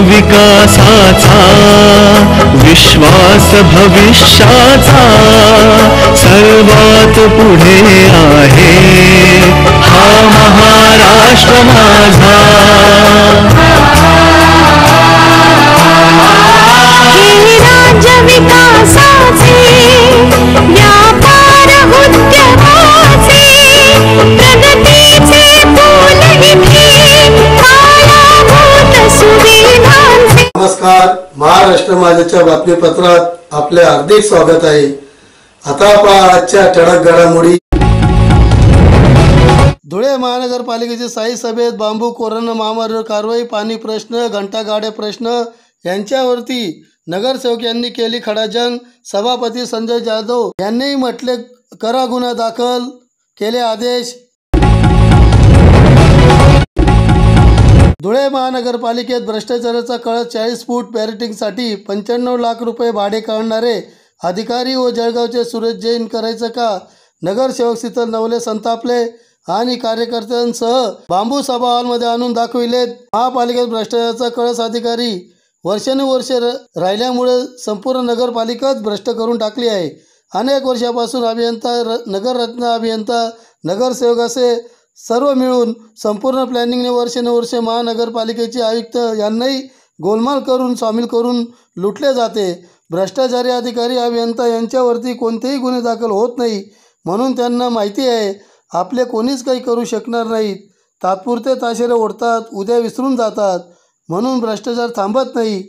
विकासाचा विश्वास भविष्याचा सर्वात पुढे आहे। हा महाराष्ट्र महाराष्ट्र माझ्याच्या बातमीपत्रात आपले हार्दिक स्वागत आहे. आता पहा आजच्या ठळक घडामोडी. धुळे महानगरपालिकेचे साई सभेत बांबू कोरोना महामारीवर कारवाई पाणी प्रश्न घंटागाड्या प्रश्न यांच्यावरती नगरसेवक यांनी केली खडाजंग सभापती संजय जाधव यांनीही म्हटले करा गुन्हा दाखल केले आदेश. धुळे महानगरपालिकेत भ्रष्टाचाराचा कळस चाळीस फूट पॅरेटिंगसाठी पंच्याण्णव लाख रुपये भाडे काढणारे अधिकारी व जळगावचे सुरेश जैन करायचं का? नगरसेवक शीतल नवले संतापले आणि कार्यकर्त्यांसह बांबू सभा हॉलमध्ये आणून दाखविलेत. महापालिकेत भ्रष्टाचाराचा कळस अधिकारी वर्षानुवर्षे राहिल्यामुळे संपूर्ण नगरपालिकाच भ्रष्ट करून टाकली आहे. अनेक वर्षापासून अभियंता र नगररत्न अभियंता नगरसेवक असे सर्व मिळून संपूर्ण प्लॅनिंगने वर्षानुवर्षे महानगरपालिकेचे आयुक्त यांनाही गोलमाल करून सामील करून लुटले जाते. भ्रष्टाचारी अधिकारी अभियंता यांच्यावरती कोणतेही गुन्हे दाखल होत नाही म्हणून त्यांना माहिती आहे आपले कोणीच काही करू शकणार नाहीत. तात्पुरते ताशेरे ओढतात उद्या विसरून जातात म्हणून भ्रष्टाचार थांबत नाही.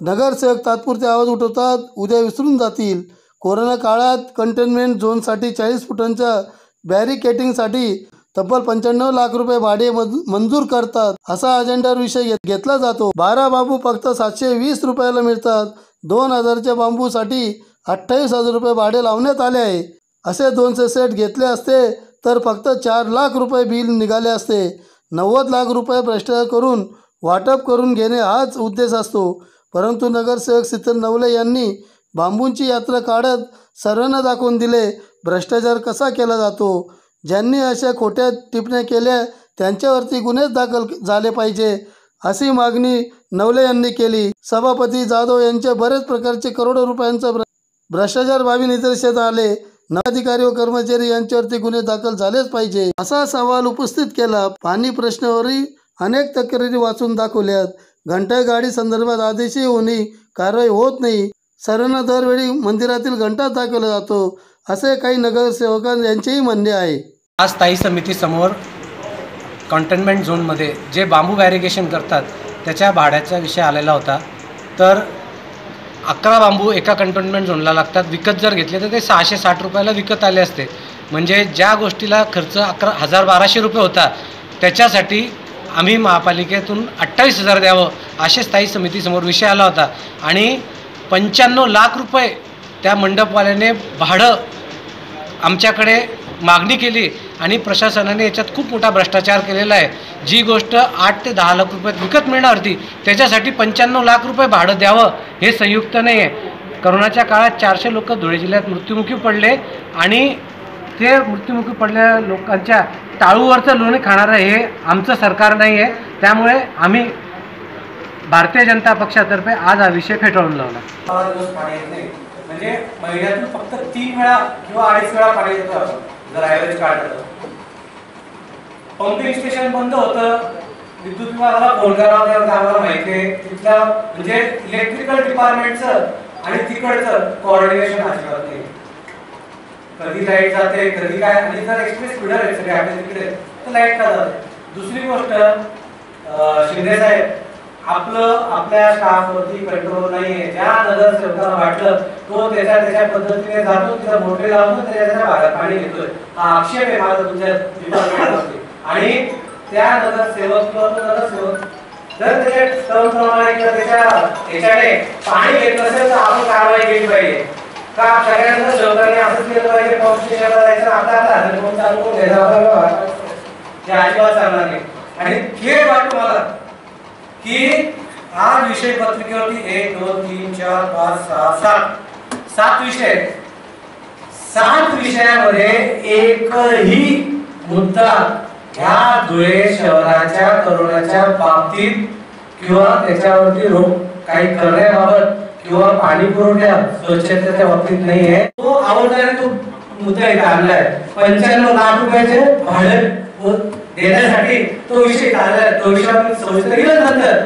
नगरसेवक तात्पुरते आवाज उठवतात उद्या विसरून जातील. कोरोना काळात कंटेनमेंट झोनसाठी चाळीस फुटांच्या बॅरिकेटिंगसाठी तब्बल पंच्याण्णव लाख रुपये भाडे मज- मंजूर करतात. असा अजेंडावर विषय घेत- घेतला जातो. बारा बांबू फक्त सातशे वीस रुपयाला मिळतात. दोन हजारच्या बांबूसाठी अठ्ठावीस हजार रुपये भाडे लावण्यात आले आहे. असे दोनशे सेट घेतले असते तर फक्त चार लाख रुपये बिल निघाले असते. नव्वद लाख रुपये भ्रष्टाचार करून वाटप करून घेणे हाच उद्देश असतो. परंतु नगरसेवक शीतल नवले यांनी बांबूंची यात्रा काढत सर्वांना दाखवून दिले भ्रष्टाचार कसा केला जातो? ज्यांनी अशा खोट्या टिपण्या केल्या त्यांच्यावरती गुन्हेच दाखल झाले पाहिजे अशी मागणी नवले यांनी केली. सभापती जाधव यांच्या बरेच प्रकारचे करोडो रुपयांचा भ्रष्टाचार बाबी निदर्शनात आले. अधिकारी व कर्मचारी यांच्यावरती गुन्हे दाखल झालेच पाहिजे. असा सवाल उपस्थित केला. पाणी प्रश्नावरही अनेक तक्रारी वाचून दाखवल्यात. घंटा गाडी संदर्भात आदेशही होणे कारवाई होत नाही. सर्वांना दरवेळी मंदिरातील घंटा दाखवला जातो असे काही नगरसेवकां यांचेही म्हणणे आहे. आज स्थायी समितीसमोर कंटेनमेंट झोनमध्ये जे बांबू बॅरिगेशन करतात त्याच्या भाड्याचा विषय आलेला होता. तर अकरा बांबू एका कंटेनमेंट झोनला लागतात. विकत जर घेतले तर ते सहाशे साठ रुपयाला विकत आले असते. म्हणजे ज्या गोष्टीला खर्च अकरा हजार बाराशे रुपये होता त्याच्यासाठी आम्ही महापालिकेतून अठ्ठावीस हजार द्यावं असे स्थायी समितीसमोर विषय आला होता. आणि पंच्याण्णव लाख रुपये त्या मंडपवाल्याने भाडं आमच्याकडे मागणी केली आणि प्रशासनाने याच्यात खूप मोठा भ्रष्टाचार केलेला आहे. जी गोष्ट आठ ते दहा लाख रुपयात विकत मिळणार होती त्याच्यासाठी पंच्याण्णव लाख रुपये भाडं द्यावं हे संयुक्त नाही आहे करोनाच्या काळात चारशे लोक धुळे जिल्ह्यात मृत्युमुखी पडले आणि ते मृत्युमुखी पडलेल्या लोकांच्या टाळूवरचं लोणी खाणारं हे आमचं सरकार नाही आहे त्यामुळे आम्ही भारतीय जनता पक्षातर्फे आज हा विषय फेटाळून लावला. दिवस पाणी येत नाही म्हणजे महिन्यातून फक्त तीन वेळा किंवा अडीच वेळा पाणी येतं जर ॲव्हरेज काढलं पंपिंग स्टेशन बंद होतं. विद्युत विभागाला फोन करावा त्यावर आम्हाला माहिती आहे. तिथल्या म्हणजे इलेक्ट्रिकल डिपार्टमेंटचं आणि तिकडचं कोऑर्डिनेशन अजिबात नाही. कधी लाइट जाते कधी काय आणि जर एक्सप्रेस स्पीडर आहे सगळे आपल्या तिकडे तर लाइट का जाते? दुसरी गोष्ट शिंदे साहेब आपलं आपल्या स्टाफवरती कंट्रोल नाहीये. ज्या नगरसेवकाला वाटलं तो त्याच्या त्याच्या पद्धतीने जातो तिथं मोठे लावून त्याच्या त्याच्या भागात पाणी घेतोय. हा आक्षेप आहे माझा तुमच्या डिपार्टमेंटवरती आणि त्या नगरसेवक किंवा तो नगरसेवक जर त्याच्या टर्म प्रमाणे किंवा त्याच्या याच्याने पाणी घेत नसेल तर आपण कारवाई केली पाहिजे. का? सगळ्यांना सहकार्य असंच केलं पाहिजे पंप स्टेशनला जायचं आता आता हजार पंप चालू करून घ्यायचा आपला व्यवहार. अजिबात चालणार नाही. आणि खेळ वाटतो मला की आज विषय पत्रिकेवरती एक दोन तीन चार पाच सहा सात. सात विषय सात विषयामध्ये एकही मुद्दा ह्या धुळे शहराच्या करोनाच्या बाबतीत किंवा त्याच्यावरती रोग काही करण्याबाबत किंवा पाणी पुरवठ्या स्वच्छतेच्या बाबतीत नाही आहे. तो आवडणारे तो मुद्दा इथे आणलाय. पंच्याण्णव लाख रुपयाचे भाडे देण्यासाठी तो विषय काढला तो विषय आपण सविस्तर घेऊ नंतर.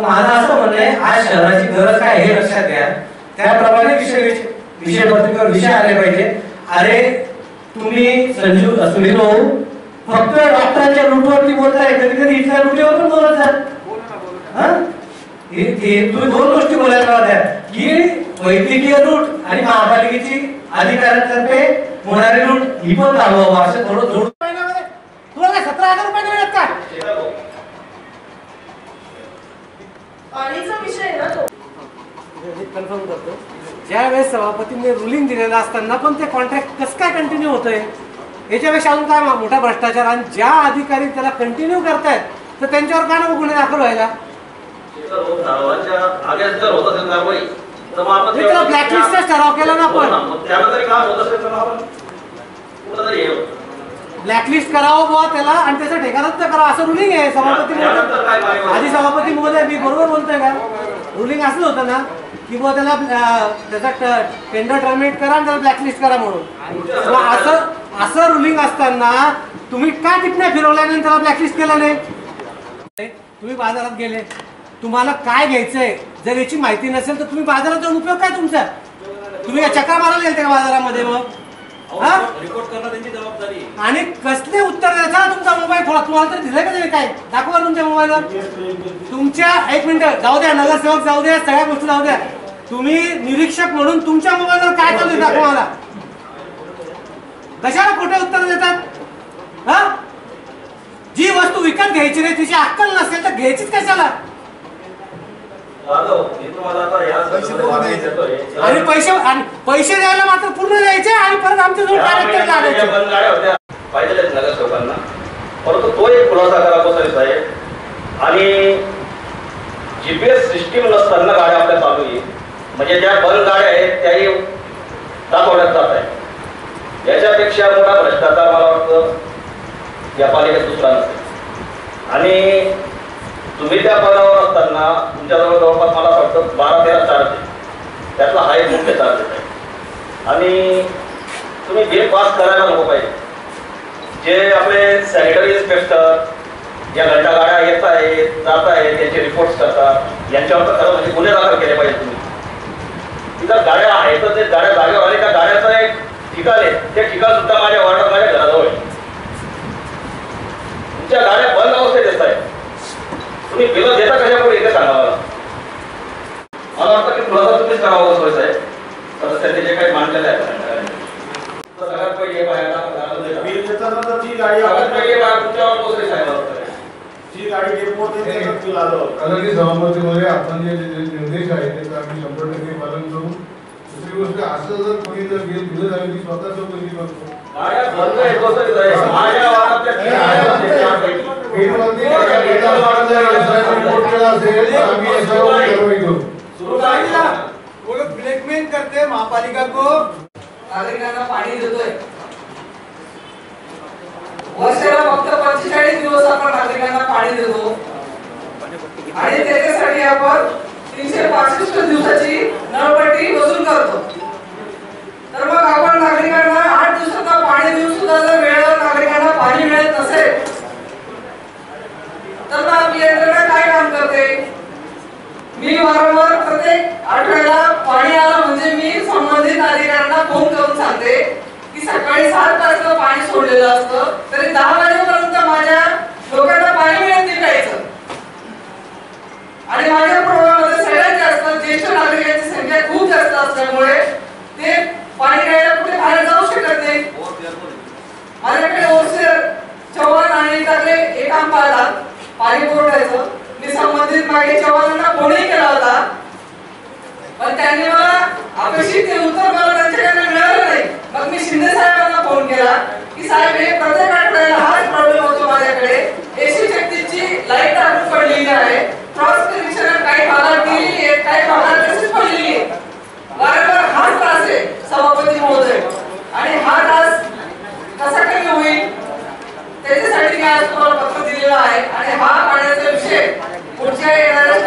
माझं असं म्हणणं आहे आज शहराची गरज काय हे लक्षात घ्या. त्याप्रमाणे विषय विषय- विषय पत्रिकेवर विषय आले पाहिजे. अरे तुम्ही संजू सुनील भाऊ फक्त डॉक्टरांच्या रूटवरती बोलताय कधी कधी इथल्या रूटवर पण बोलत जा. तुम्ही दोन गोष्टी बोलायला होत्या की वैद्यकीय रूट आणि महापालिकेची अधिकाऱ्यांतर्फे होणारे रूट ही पण थांबवा असं थोडं जोड हजार रुपये मिळत का पाणीचा विषय आहे ना तो. कन्फर्म करतो. ज्या वेळेस सभापतींनी रुलिंग दिलेलं असताना पण ते कॉन्ट्रॅक्ट कसं काय कंटिन्यू होतंय? याच्यापेक्षा अजून काय मोठा भ्रष्टाचार आणि ज्या अधिकारी त्याला कंटिन्यू करतायत तर त्यांच्यावर का ना गुन्हे दाखल व्हायला? होत त्याला blacklistच ठराव केला ना आपण. ब्लॅकलिस्ट करावं बुवा त्याला आणि त्याचं ठेकाणच करा. असं रुलिंग आहे सभापती महोदय? आधी सभापती महोदय मी बरोबर बोलतोय का? रुलिंग असलं होतं ना की बुवा त्याला त्याचा टेंडर टर्मिनेट करा आणि त्याला ब्लॅकलिस्ट करा म्हणून. असं असं रुलिंग असताना तुम्ही का टिपण्या फिरवल्या नाही त्याला ब्लॅकलिस्ट केलं नाही? तुम्ही बाजारात गेले. तुम्हाला काय घ्यायचंय? जर याची माहिती नसेल तर तुम्ही बाजारात जाऊन उपयोग काय तुमचा? तुम्ही चक्रा मारायला गेलते का बाजारामध्ये मग? रिपोर्ट करणं त्यांची जबाबदारी. आहे. आणि कसले उत्तर द्यायचा? तुमचा मोबाईल खोला. तुम्हाला तर दिलंय का त्याने काय? दाखवा तुमच्या मोबाईलवर तुमच्या एक मिनिट जाऊ द्या नगरसेवक जाऊ द्या सगळ्या गोष्टी जाऊ द्या. तुम्ही निरीक्षक म्हणून तुमच्या मोबाईलवर काय चालू आहे दाखवा मला. कशाला खोटे उत्तर देतात? हा? जी वस्तू विकत घ्यायची नाही तिची अक्कल नसेल तर घ्यायचीच कशाला जाधव, मी तुम्हाला आता या संदर्भात मागणी देतोय. आणि पैसे आणि पैसे द्यायला मात्र पूर्ण द्यायचे आणि परत आमच्या जवळ कॅरेक्टर होत्या. पाहिजे नगरसेवकांना परंतु तो एक खुलासा करा कोसरी साहेब. आणि जीपीएस सिस्टीम नसताना गाड्या आपल्या चालू आहे म्हणजे ज्या बंद गाड्या आहेत त्याही दाखवण्यात जात आहे याच्यापेक्षा मोठा भ्रष्टाचार मला वाटतं या पालिकेत दुसरा नसेल. आणि तुम्ही त्या पदावर असताना तुमच्याजवळ जवळपास मला वाटतं बारा तेरा चार्ज त्यातला हा एक मुख्य चार्ज आहे. आणि तुम्ही जे पास करायला नको पाहिजे. जे आपले सॅनिटरी इन्स्पेक्टर या घंटा गाड्या येत आहेत जात आहेत त्यांचे रिपोर्ट्स करतात यांच्यावर तर खरं म्हणजे गुन्हे दाखल केले पाहिजे तुम्ही. तिथं गाड्या आहेत तर ते गाड्या जागेवर आले त्या गाड्याचं एक ठिकाण आहे. ते ठिकाण सुद्धा माझ्या वॉर्डात माझ्या घराजवळ आहे. तुमच्या गाड्या बंद अवस्थेत येत आहेत. तुम्ही बिलं देता कशापुढे इथे सांगा मला मला वाटतं की तुम्हीच करावा सोय साहेब सदस्यांनी जे काही मांडलेलं आहे सगळ्यात पहिले बाहेर गाडी सगळ्यात पहिले बाहेर तुमच्यावर साहेब गाडी आपण जे जे निर्देश आहेत त्याचं आम्ही शंभर टक्के पालन करू दुसरी गोष्ट असं जर कोणी जर बिल दिलं ती स्वतः चौकशी करतो बंद आहेत कोसरी ब्लॅकमेल करते महापालिका को। नागरिकांना पाणी देतोय. वर्षाला फक्त पंचेचाळीस दिवस आपण नागरिकांना पाणी देतो. आणि त्याच्यासाठी आपण तीनशे पासष्ट दिवसाची नळपट्टी वसूल करतो. तर मग आपण नागरिकांना आठ दिवसांना पाणी देऊन सुद्धा जर वेळेवर नागरिकांना पाणी मिळत नसेल तर मग आपली यंत्रणा काय काम करते मी वारंवार प्रत्येक आठवड्याला पाणी आलं म्हणजे मी संबंधित अधिकाऱ्यांना फोन करून सांगते साडेसात सात पाणी सोडलेलं असतं. तरी दहा वाजेपर्यंत माझ्या लोकांना पाणी मिळत नाही प्यायचं. आणि माझ्या प्रभागामध्ये सगळ्यात जास्त ज्येष्ठ नागरिकांची संख्या खूप जास्त असल्यामुळे ते पाणी घ्यायला कुठे बाहेर जाऊ शकत नाही. माझ्याकडे ओरसेर चव्हाण आणि त्याकडे हे काम पाहतात पाणी पुरवठ्याचं. मी संबंधित मागे चव्हाणांना फोनही केला होता. पण त्यांनी मला अपेक्षित उत्तर मला त्यांच्याकडे मी शिंदे साहेबांना फोन केला की साहेब हे प्रत्येक आठवड्याला हाच प्रॉब्लेम होतो माझ्याकडे. एसी शक्तीची लाइट अडून पडलेली आहे. काही भागात गेलेली आहे काही भागात तशीच पडलेली आहे. वारंवार हा त्रास आहे सभापती महोदय. आणि हा त्रास कसा कमी होईल? त्याच्यासाठी मी आज तुम्हाला पत्र दिलेला आहे. आणि हा पाण्याचा विषय पुढच्या येणाऱ्या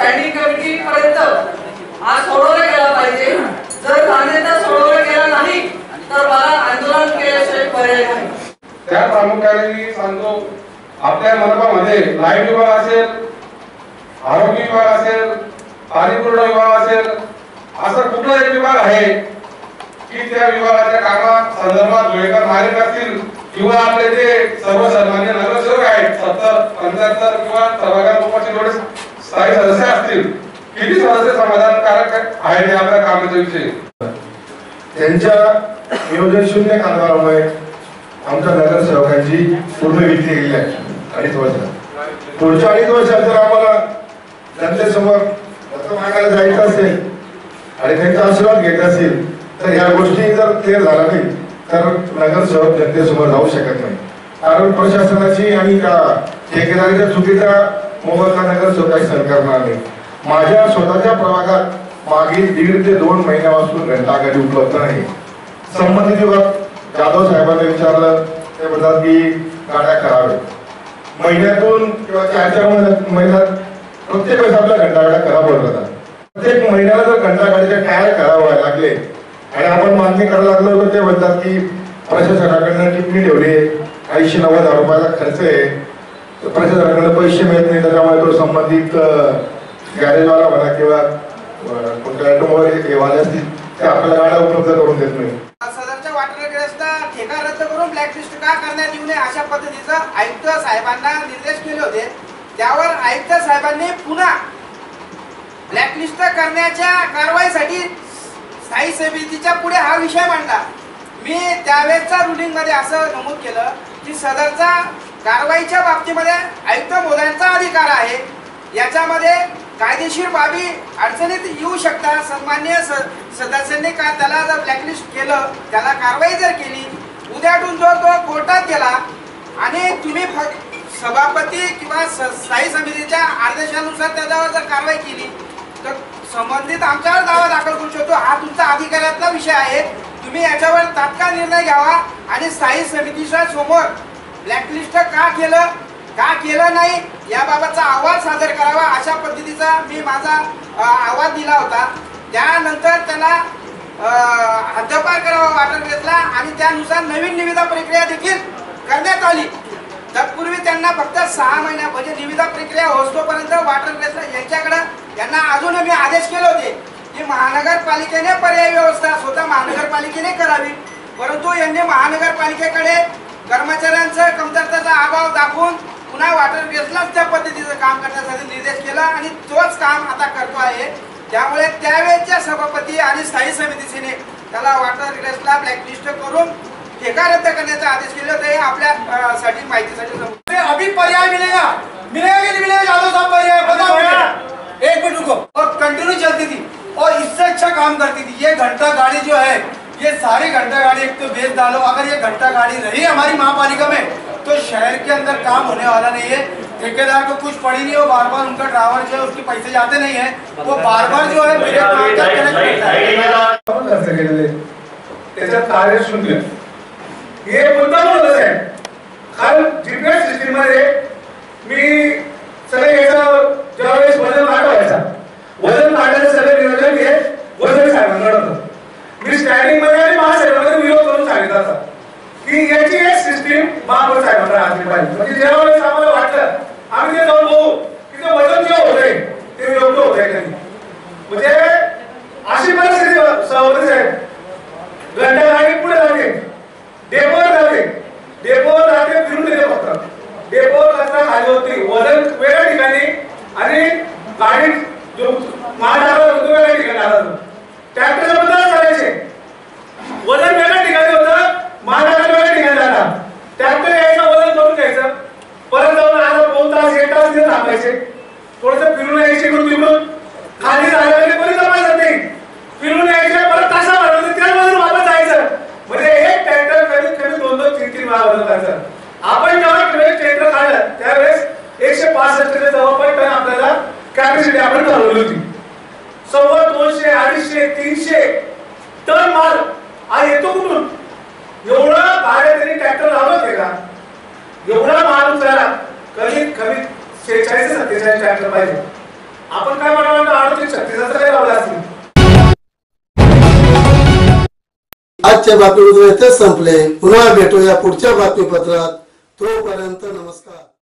प्रामुख्याने मी सांगतो आपल्या मनपामध्ये लाइट विभाग असेल आरोग्य विभाग असेल पाणीपुरवठा विभाग असेल असा कुठला एक विभाग आहे की त्या विभागाच्या कामा संदर्भात वेळेवर नागरिक असतील किंवा आपले जे सर्वसामान्य नगरसेवक आहेत सत्तर पंच्याहत्तर किंवा सभागृह उपस्थित जेवढे स्थायी सदस्य असतील किती सदस्य समाधानकारक आहेत या आपल्या कामाच्या विषयी? त्यांच्या नियोजन शून्य कारभारामुळे आमच्या नगरसेवकांची पूर्ण विक्री गेली आहे. अडीच वर्षात पुढच्या अडीच वर्षात जर आम्हाला जनतेसमोर मतं मागायला जायचं असेल आणि त्यांचा आशीर्वाद घ्यायचा असेल तर या गोष्टी जर क्लिअर झाल्या नाही तर नगरसेवक जनतेसमोर जाऊ शकत नाही. कारण प्रशासनाची आणि का ठेकेदारीच्या चुकीचा मोबदला नगरसेवकाशी सरकार नाही. माझ्या स्वतःच्या प्रभागात मागील दीड ते दोन महिन्यापासून घंटागाडी उपलब्ध नाही. संबंधित विभाग जाधव साहेबांना विचारलं ते म्हणतात की गाड्या कराव्या महिन्यातून किंवा चार चार महिन्यात प्रत्येक वेळेस आपल्या घंटागाड्या खराब होत जातात. प्रत्येक महिन्याला जर घंटागाडीचे टायर खराब व्हायला लागले आणि आपण मागणी करायला लागलो तर ते म्हणतात की प्रशासनाकडनं टिप्पणी ठेवली ऐंशी नव्वद हजार रुपयाला खर्च आहे. तर प्रशासनाकडनं पैसे मिळत नाही त्याच्यामुळे तो संबंधित गॅरेजवाला म्हणा किंवा कोणत्या ऑटोमोबाईल वाले असतील ते आपल्याला गाड्या उपलब्ध करून देत नाही. सरकार रद्द करून ब्लॅकलिस्ट का करण्यात येऊ नये अशा पद्धतीचं आयुक्त साहेबांना निर्देश केले होते. त्यावर आयुक्त साहेबांनी पुन्हा ब्लॅकलिस्ट करण्याच्या कारवाईसाठी स्थायी समितीच्या पुढे हा विषय मांडला. मी त्यावेळेसच्या रुलिंगमध्ये असं नमूद केलं की सदरचा कारवाईच्या बाबतीमध्ये आयुक्त मोदयांचा अधिकार आहे. याच्यामध्ये कायदेशीर बाबी अडचणीत येऊ शकतात. सन्मान्य सदस्यांनी का त्याला जर ब्लॅकलिस्ट केलं त्याला कारवाई जर केली उद्याटून जो तो कोर्टात गेला आणि तुम्ही सभापती किंवा स- स्थायी समितीच्या आदेशानुसार त्याच्यावर जर कारवाई केली तर संबंधित आमच्यावर दावा दाखल करू शकतो. हा तुमचा अधिकारातला विषय आहे. तुम्ही याच्यावर तात्काळ निर्णय घ्यावा आणि स्थायी समितीच्या समोर ब्लॅकलिस्ट का केलं का केलं नाही याबाबतचा अहवाल सादर करावा अशा पद्धतीचा मी माझा आवाज दिला होता. त्यानंतर त्याला हद्दपार करावा वाटून घेतला आणि त्यानुसार नवीन निविदा प्रक्रिया देखील करण्यात आली. तत्पूर्वी त्यांना फक्त सहा महिन्या म्हणजे निविदा प्रक्रिया होतोपर्यंत वाटर ग्रेसला यांच्याकडे यांना अजून मी आदेश केले होते की महानगरपालिकेने पर्याय व्यवस्था स्वतः महानगरपालिकेने करावी. परंतु यांनी महानगरपालिकेकडे कर्मचाऱ्यांचं कमतरतेचा अभाव दाखवून पुन्हा वाटर ग्रेसलाच त्या पद्धतीचं काम करण्यासाठी निर्देश केला आणि तोच काम आता करतो आहे. त्यामुळे त्यावेळेच्या सभापती आणि स्थायी समितीने त्याला वाटर गेसला ब्लॅकलिस्ट करून ठेका रद्द करण्याचे आदेश केले होते. आपल्या साठी माहितीसाठी अभी पर्याय मिलेगा. मिलेगा कि नहीं मिलेगा? यादव साहब पर्याय बताओ एक मिनट रुको. और कंटिन्यू चलती थी. और इससे अच्छा काम करती थी. ये घंटा गाड़ी जो है ये सारी घंटा गाड़ी एक तो बेच डालो. अगर ये घंटा गाड़ी रही हमारी महापालिका में तो शहर के अंदर काम होने वाला नहीं है. ठेकेदार को कुछ पड़ी नहीं हो बार बार उनका ड्राइवर जो है उसके पैसे जाते नहीं है। वो बार बार जो है मेरे कार्य शून्य हे मुद्दा म्हणूनच आहे. काल जीपीएस सिस्टीम मध्ये मी सगळे याचं ज्यावेळेस आणि गाडी जो महाडावर होतो वेगळ्या ठिकाणी आला ट्रॅक्टर बदल करायचे वजन वेगळ्या ठिकाणी होतं महाडावर वेगळ्या ठिकाणी आला ट्रॅक्टर यायचं वजन करून घ्यायचं. परत जाऊन अर्धा दोन तास एक तास तिथे थांबायचे. थोडस फिरून यायचे इकडून तिकडून. खाली झाल्याने कोणी जमायचं नाही. फिरून यायचे परत तासा भरवते म्हणजे वजन वापस जायचं. म्हणजे एक ट्रॅक्टर कमीत कमी दोन दोन तीन तीन वेळा वजन करायचं आपण जेव्हा ट्रेन ट्रॅक्टर काढलं त्यावेळेस एकशे पासष्ट ते जवळपास कॅपॅसिटी आपण ठरवली होती. सव्वा दोनशे अडीचशे तीनशे टन माल हा येतो कुठून? एवढा भाड्या त्यांनी ट्रॅक्टर लावला ते का? एवढा माल उचला कमीत कमी शेहेचाळीस सत्तेचाळीस ट्रॅक्टर पाहिजे. आपण काय म्हणा म्हणतो अडतीस छत्तीस असं काही लावला असतील. आजच्या बातमीमध्ये तेच संपले. पुन्हा भेटूया पुढच्या बातमीपत्रात. तोपर्यंत नमस्कार.